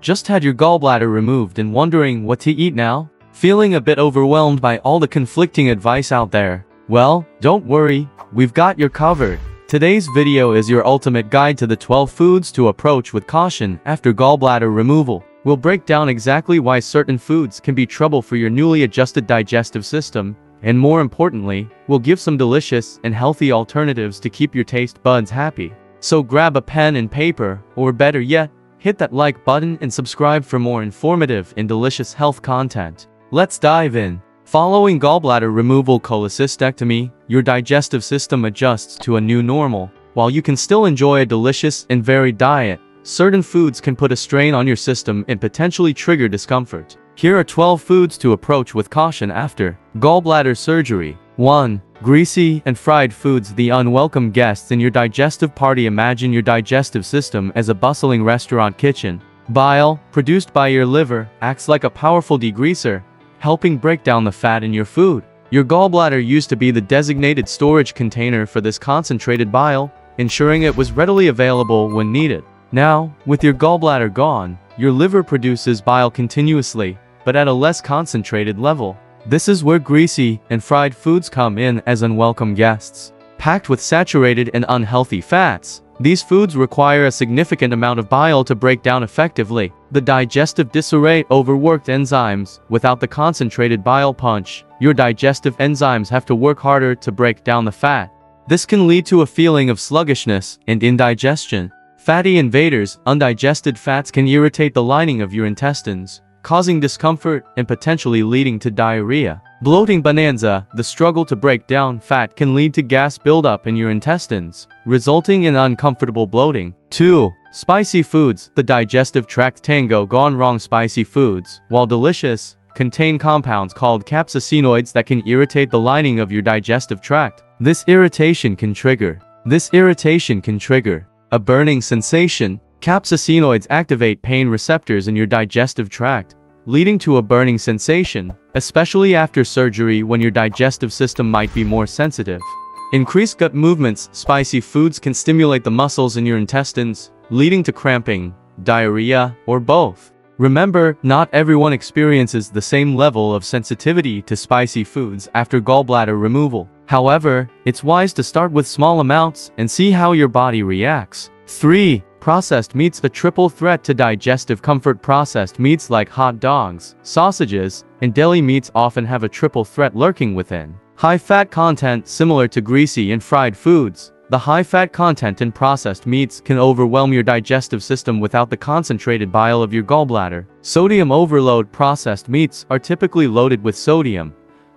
Just had your gallbladder removed and wondering what to eat now? Feeling a bit overwhelmed by all the conflicting advice out there? Well, don't worry, we've got your covered. Today's video is your ultimate guide to the 12 foods to approach with caution after gallbladder removal. We'll break down exactly why certain foods can be trouble for your newly adjusted digestive system, and more importantly, we'll give some delicious and healthy alternatives to keep your taste buds happy. So grab a pen and paper, or better yet, hit that like button and subscribe for more informative and delicious health content. Let's dive in. Following gallbladder removal cholecystectomy, your digestive system adjusts to a new normal. While you can still enjoy a delicious and varied diet, certain foods can put a strain on your system and potentially trigger discomfort. Here are 12 foods to approach with caution after gallbladder surgery. 1. Greasy and fried foods The unwelcome guests in your digestive party Imagine your digestive system as a bustling restaurant kitchen. Bile, produced by your liver, acts like a powerful degreaser, helping break down the fat in your food. Your gallbladder used to be the designated storage container for this concentrated bile, ensuring it was readily available when needed. Now, with your gallbladder gone, your liver produces bile continuously, but at a less concentrated level. This is where greasy and fried foods come in as unwelcome guests. Packed with saturated and unhealthy fats, these foods require a significant amount of bile to break down effectively. The digestive disarray overworked enzymes. Without the concentrated bile punch, your digestive enzymes have to work harder to break down the fat. This can lead to a feeling of sluggishness and indigestion. Fatty invaders, undigested fats can irritate the lining of your intestines, causing discomfort and potentially leading to diarrhea. Bloating bonanza, the struggle to break down fat can lead to gas buildup in your intestines, resulting in uncomfortable bloating. 2. Spicy foods, the digestive tract tango gone wrong spicy foods, while delicious, contain compounds called capsaicinoids that can irritate the lining of your digestive tract. This irritation can trigger. This irritation can trigger a burning sensation, Capsaicinoids activate pain receptors in your digestive tract, leading to a burning sensation, especially after surgery when your digestive system might be more sensitive. Increased gut movements, spicy foods can stimulate the muscles in your intestines, leading to cramping, diarrhea, or both. Remember, not everyone experiences the same level of sensitivity to spicy foods after gallbladder removal. However, it's wise to start with small amounts and see how your body reacts. 3. Processed meats A triple threat to digestive comfort Processed meats like hot dogs, sausages, and deli meats often have a triple threat lurking within. High fat content similar to greasy and fried foods. The high fat content in processed meats can overwhelm your digestive system without the concentrated bile of your gallbladder. Sodium overload Processed meats are typically loaded with sodium,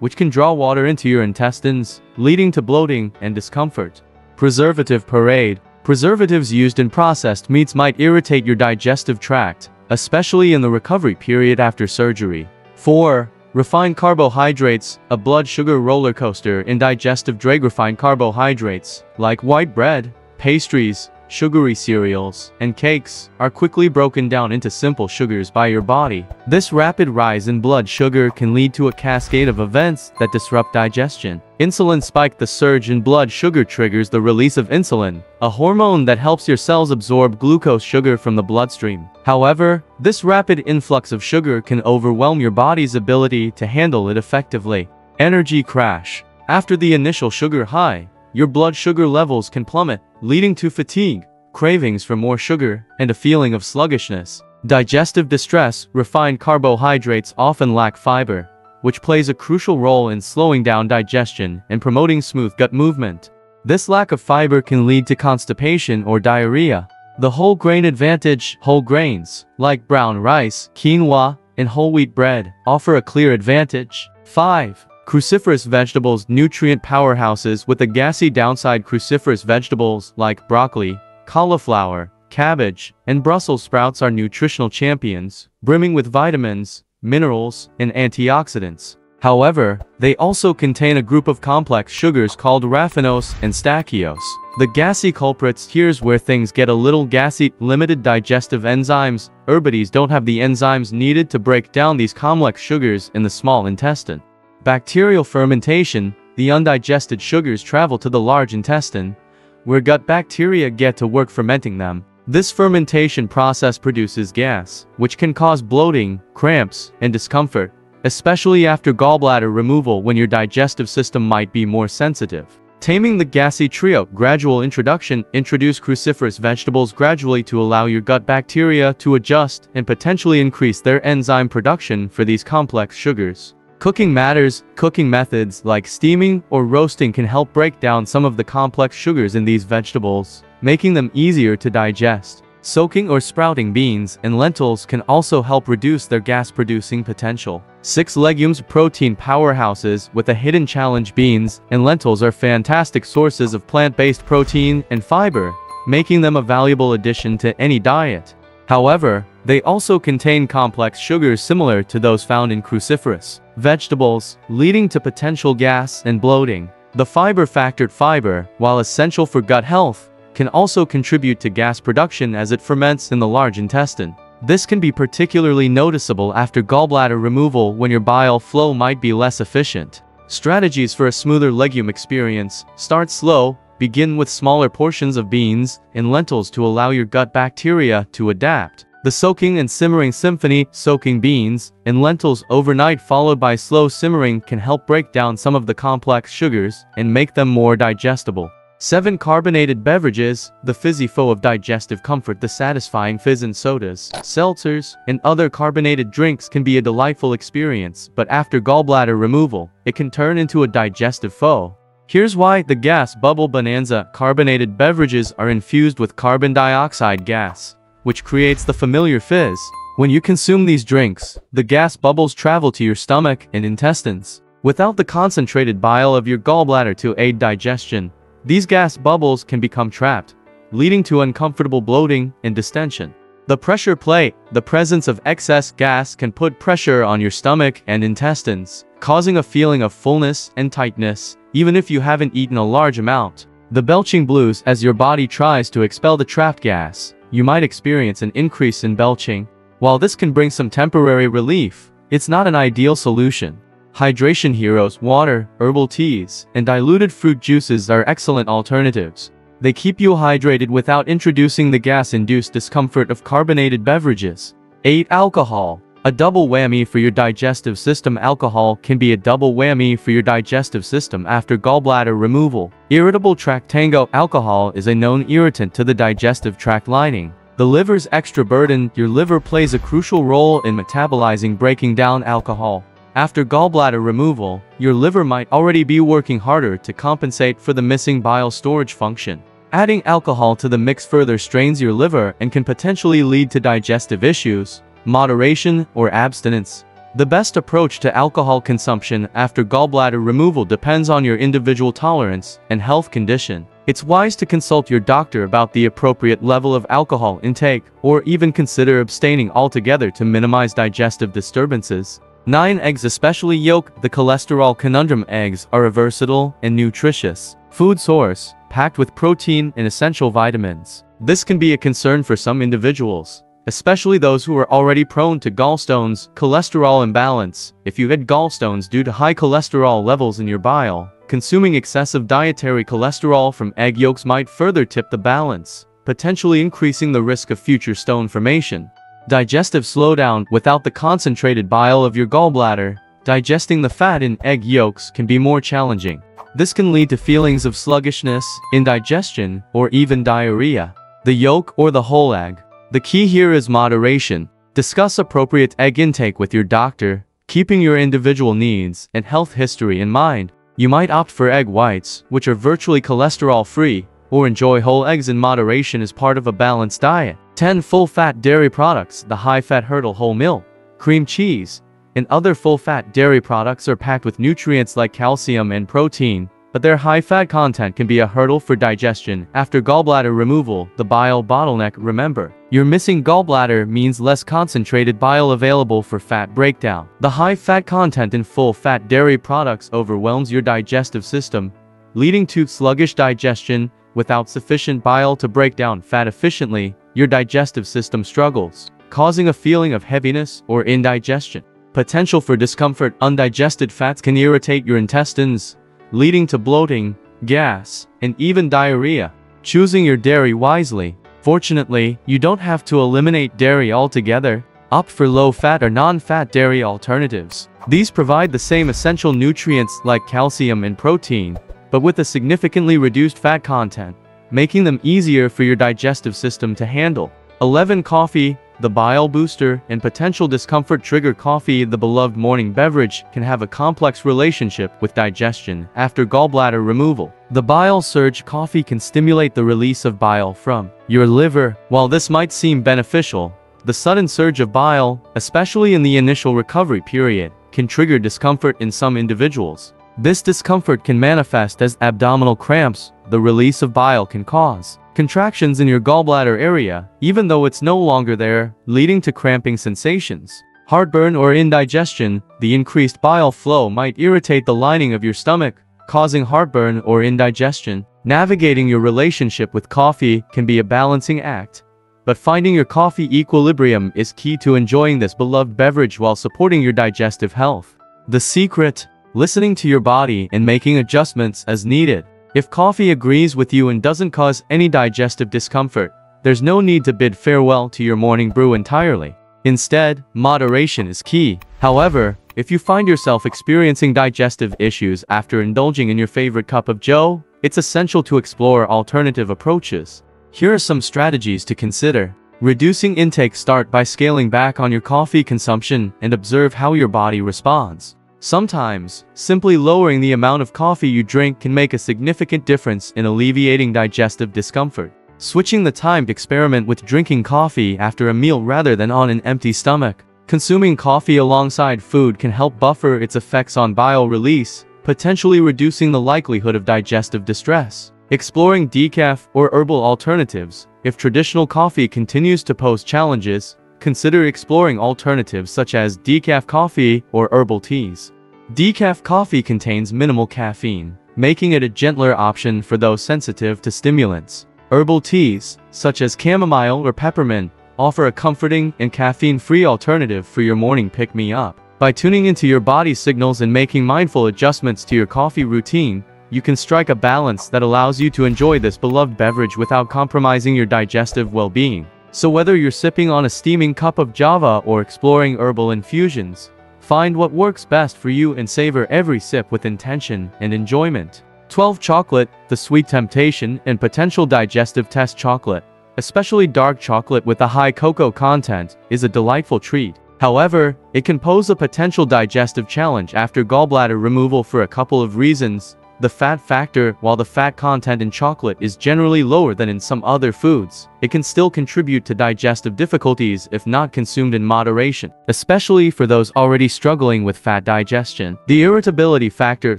which can draw water into your intestines, leading to bloating and discomfort. Preservative parade Preservatives used in processed meats might irritate your digestive tract, especially in the recovery period after surgery. 4. Refined carbohydrates, a blood sugar roller coaster in digestive drag refined carbohydrates, like white bread, pastries, sugary cereals, and cakes, are quickly broken down into simple sugars by your body. This rapid rise in blood sugar can lead to a cascade of events that disrupt digestion. Insulin spike The surge in blood sugar triggers the release of insulin, a hormone that helps your cells absorb glucose sugar from the bloodstream. However, this rapid influx of sugar can overwhelm your body's ability to handle it effectively. Energy crash. After the initial sugar high, your blood sugar levels can plummet, leading to fatigue, cravings for more sugar, and a feeling of sluggishness. Digestive distress, refined carbohydrates often lack fiber, which plays a crucial role in slowing down digestion and promoting smooth gut movement. This lack of fiber can lead to constipation or diarrhea. The whole grain advantage, whole grains, like brown rice, quinoa, and whole wheat bread, offer a clear advantage. 5. Cruciferous vegetables nutrient powerhouses with a gassy downside cruciferous vegetables like broccoli, cauliflower, cabbage, and Brussels sprouts are nutritional champions, brimming with vitamins, minerals, and antioxidants. However, they also contain a group of complex sugars called raffinose and stachyose. The gassy culprits here's where things get a little gassy, limited digestive enzymes, herbities don't have the enzymes needed to break down these complex sugars in the small intestine. Bacterial fermentation, the undigested sugars travel to the large intestine, where gut bacteria get to work fermenting them. This fermentation process produces gas, which can cause bloating, cramps, and discomfort, especially after gallbladder removal when your digestive system might be more sensitive. Taming the gassy trio, gradual introduction, introduce cruciferous vegetables gradually to allow your gut bacteria to adjust and potentially increase their enzyme production for these complex sugars. Cooking matters, cooking methods like steaming or roasting can help break down some of the complex sugars in these vegetables, making them easier to digest. Soaking or sprouting beans and lentils can also help reduce their gas-producing potential. 6 legumes protein powerhouses with a hidden challenge beans and lentils are fantastic sources of plant-based protein and fiber, making them a valuable addition to any diet. However, they also contain complex sugars similar to those found in cruciferous vegetables, leading to potential gas and bloating. The fiber-factored fiber, while essential for gut health, can also contribute to gas production as it ferments in the large intestine. This can be particularly noticeable after gallbladder removal when your bile flow might be less efficient. Strategies for a smoother legume experience. Start slow, begin with smaller portions of beans and lentils to allow your gut bacteria to adapt. The soaking and simmering symphony, soaking beans and lentils overnight followed by slow simmering can help break down some of the complex sugars and make them more digestible. 7. Carbonated beverages, the fizzy foe of digestive comfort The satisfying fizz in sodas, seltzers, and other carbonated drinks can be a delightful experience, but after gallbladder removal, it can turn into a digestive foe. Here's why the gas bubble bonanza carbonated beverages are infused with carbon dioxide gas which creates the familiar fizz. When you consume these drinks, the gas bubbles travel to your stomach and intestines. Without the concentrated bile of your gallbladder to aid digestion, these gas bubbles can become trapped, leading to uncomfortable bloating and distension. The pressure plate, the presence of excess gas can put pressure on your stomach and intestines, causing a feeling of fullness and tightness, even if you haven't eaten a large amount. The belching blues as your body tries to expel the trapped gas you might experience an increase in belching. While this can bring some temporary relief, it's not an ideal solution. Hydration heroes, water, herbal teas, and diluted fruit juices are excellent alternatives. They keep you hydrated without introducing the gas-induced discomfort of carbonated beverages. 8. Alcohol. A double whammy for your digestive system Alcohol can be a double whammy for your digestive system after gallbladder removal. Irritable tract tango Alcohol is a known irritant to the digestive tract lining. The liver's extra burden Your liver plays a crucial role in metabolizing breaking down alcohol. After gallbladder removal, your liver might already be working harder to compensate for the missing bile storage function. Adding alcohol to the mix further strains your liver and can potentially lead to digestive issues, moderation, or abstinence. The best approach to alcohol consumption after gallbladder removal depends on your individual tolerance and health condition. It's wise to consult your doctor about the appropriate level of alcohol intake, or even consider abstaining altogether to minimize digestive disturbances. 9 eggs especially yolk, the cholesterol conundrum eggs are a versatile and nutritious food source, packed with protein and essential vitamins. This can be a concern for some individuals, especially those who are already prone to gallstones, cholesterol imbalance. If you had gallstones due to high cholesterol levels in your bile, consuming excessive dietary cholesterol from egg yolks might further tip the balance, potentially increasing the risk of future stone formation. Digestive slowdown without the concentrated bile of your gallbladder, digesting the fat in egg yolks can be more challenging. This can lead to feelings of sluggishness, indigestion, or even diarrhea. The yolk or the whole egg the key here is moderation. Discuss appropriate egg intake with your doctor, keeping your individual needs and health history in mind. You might opt for egg whites, which are virtually cholesterol-free, or enjoy whole eggs in moderation as part of a balanced diet. 10 full-fat dairy products The high-fat hurdle whole milk, cream cheese, and other full-fat dairy products are packed with nutrients like calcium and protein, but their high fat content can be a hurdle for digestion. After gallbladder removal, the bile bottleneck, remember, your missing gallbladder means less concentrated bile available for fat breakdown. The high fat content in full fat dairy products overwhelms your digestive system, leading to sluggish digestion. Without sufficient bile to break down fat efficiently, your digestive system struggles, causing a feeling of heaviness or indigestion. Potential for discomfort Undigested fats can irritate your intestines, leading to bloating, gas, and even diarrhea. Choosing your dairy wisely. Fortunately, you don't have to eliminate dairy altogether. Opt for low-fat or non-fat dairy alternatives. These provide the same essential nutrients like calcium and protein, but with a significantly reduced fat content, making them easier for your digestive system to handle. 11. Coffee, the bile booster, and potential discomfort trigger coffee the beloved morning beverage can have a complex relationship with digestion after gallbladder removal. The bile surge coffee can stimulate the release of bile from your liver. While this might seem beneficial, the sudden surge of bile, especially in the initial recovery period, can trigger discomfort in some individuals. This discomfort can manifest as abdominal cramps, the release of bile can cause contractions in your gallbladder area, even though it's no longer there, leading to cramping sensations. Heartburn or indigestion, the increased bile flow might irritate the lining of your stomach, causing heartburn or indigestion. Navigating your relationship with coffee can be a balancing act, but finding your coffee equilibrium is key to enjoying this beloved beverage while supporting your digestive health. The secret, listening to your body and making adjustments as needed. If coffee agrees with you and doesn't cause any digestive discomfort, there's no need to bid farewell to your morning brew entirely. Instead, moderation is key. However, if you find yourself experiencing digestive issues after indulging in your favorite cup of joe, it's essential to explore alternative approaches. Here are some strategies to consider. Reducing intake start by scaling back on your coffee consumption and observe how your body responds. Sometimes, simply lowering the amount of coffee you drink can make a significant difference in alleviating digestive discomfort. Switching the time to experiment with drinking coffee after a meal rather than on an empty stomach. Consuming coffee alongside food can help buffer its effects on bile release, potentially reducing the likelihood of digestive distress. Exploring decaf or herbal alternatives. If traditional coffee continues to pose challenges, consider exploring alternatives such as decaf coffee or herbal teas. Decaf coffee contains minimal caffeine, making it a gentler option for those sensitive to stimulants. Herbal teas, such as chamomile or peppermint, offer a comforting and caffeine-free alternative for your morning pick-me-up. By tuning into your body signals and making mindful adjustments to your coffee routine, you can strike a balance that allows you to enjoy this beloved beverage without compromising your digestive well-being. So whether you're sipping on a steaming cup of java or exploring herbal infusions, Find what works best for you and savor every sip with intention and enjoyment. 12. Chocolate, the sweet temptation and potential digestive test chocolate, especially dark chocolate with a high cocoa content, is a delightful treat. However, it can pose a potential digestive challenge after gallbladder removal for a couple of reasons, the fat factor, while the fat content in chocolate is generally lower than in some other foods, it can still contribute to digestive difficulties if not consumed in moderation, especially for those already struggling with fat digestion. The irritability factor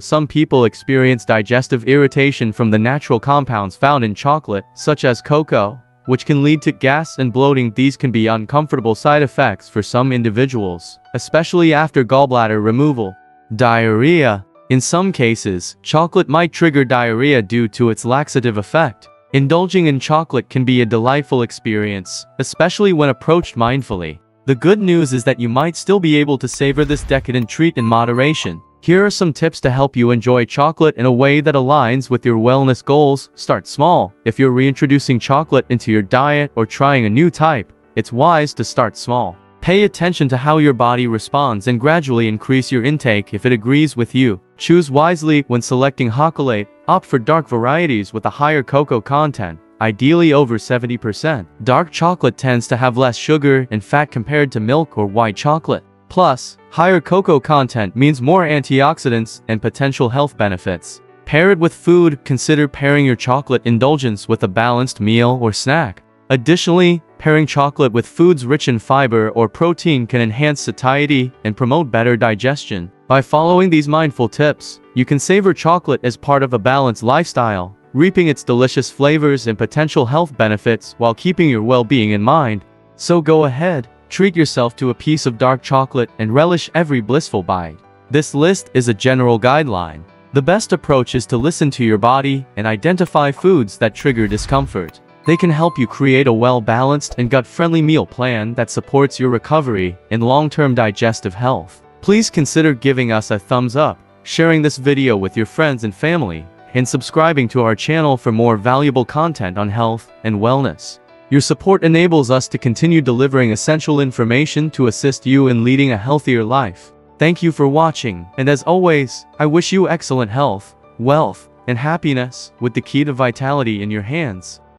Some people experience digestive irritation from the natural compounds found in chocolate, such as cocoa, which can lead to gas and bloating. These can be uncomfortable side effects for some individuals, especially after gallbladder removal. Diarrhea in some cases, chocolate might trigger diarrhea due to its laxative effect. Indulging in chocolate can be a delightful experience, especially when approached mindfully. The good news is that you might still be able to savor this decadent treat in moderation. Here are some tips to help you enjoy chocolate in a way that aligns with your wellness goals. Start small. If you're reintroducing chocolate into your diet or trying a new type, it's wise to start small. Pay attention to how your body responds and gradually increase your intake if it agrees with you. Choose wisely when selecting chocolate, opt for dark varieties with a higher cocoa content, ideally over 70%. Dark chocolate tends to have less sugar and fat compared to milk or white chocolate. Plus, higher cocoa content means more antioxidants and potential health benefits. Pair it with food, consider pairing your chocolate indulgence with a balanced meal or snack. Additionally, pairing chocolate with foods rich in fiber or protein can enhance satiety and promote better digestion. By following these mindful tips, you can savor chocolate as part of a balanced lifestyle, reaping its delicious flavors and potential health benefits while keeping your well-being in mind. So go ahead, treat yourself to a piece of dark chocolate and relish every blissful bite. This list is a general guideline. The best approach is to listen to your body and identify foods that trigger discomfort. They can help you create a well-balanced and gut-friendly meal plan that supports your recovery and long-term digestive health. Please consider giving us a thumbs up, sharing this video with your friends and family, and subscribing to our channel for more valuable content on health and wellness. Your support enables us to continue delivering essential information to assist you in leading a healthier life. Thank you for watching, and as always, I wish you excellent health, wealth, and happiness with the key to vitality in your hands.